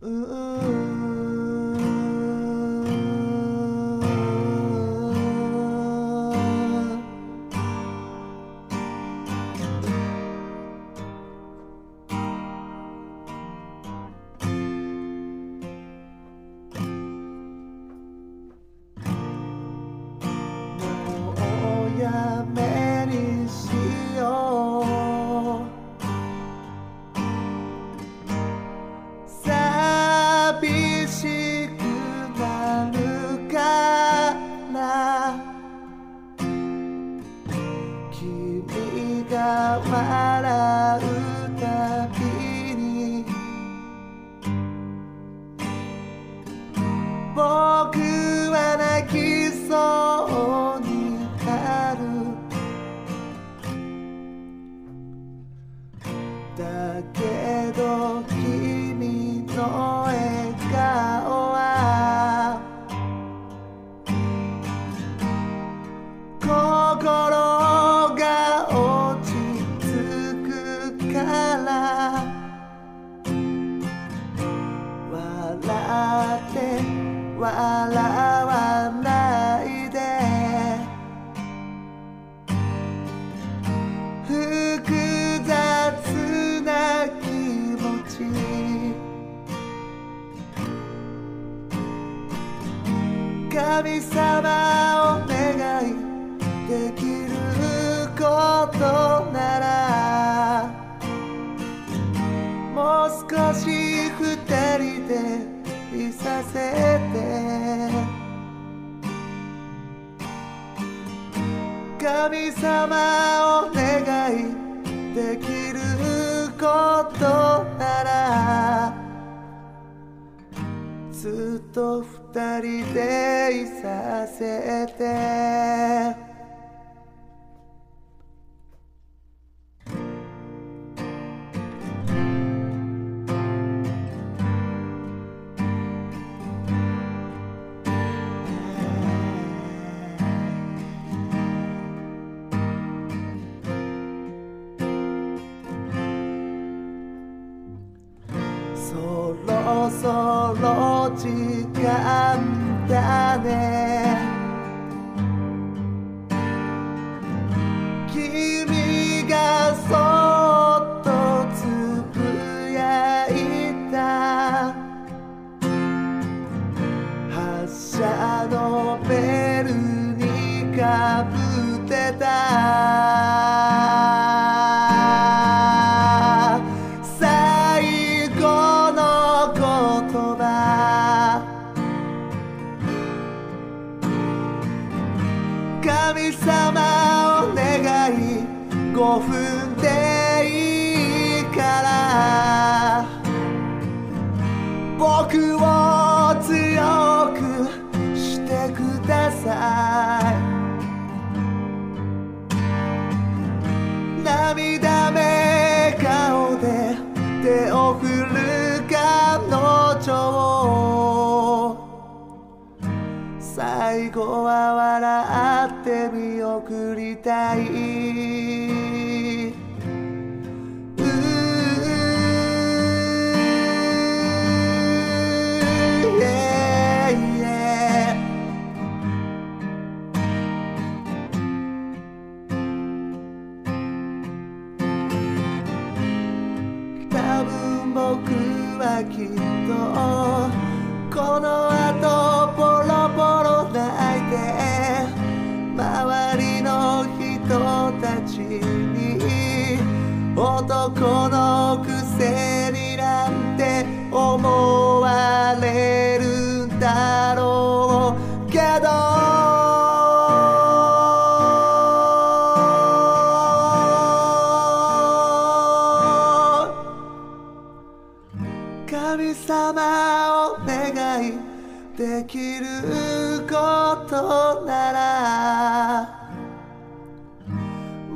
もが笑ら笑って笑わないで複雑な気持ち神様お願いできること二人でいさせて。神様お願いできることならずっと二人でいさせて。そろ時間だね。君がそっとつぶやいた。発車のベルにかぶってた。神様お願い5分でいいから僕を強くしてください。涙目顔で手を振る彼女最後は笑っ見送りたい多分僕はきっとこの後男のくせになんて思われるんだろうけど神様お願いできることなら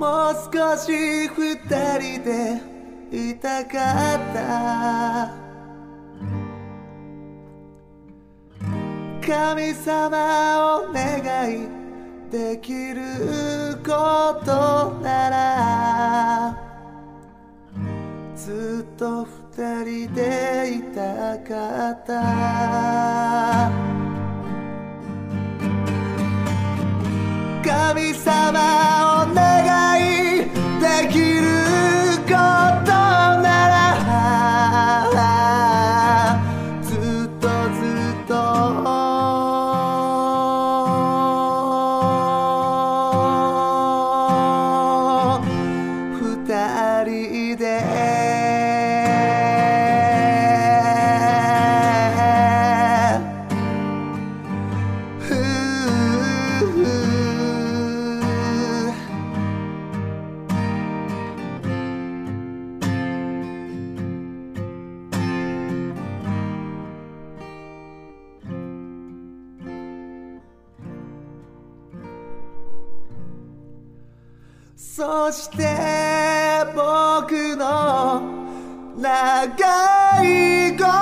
もう少し二人でいたかった。神様お願いできることならずっと二人でいたかった。神様そして僕の長い恋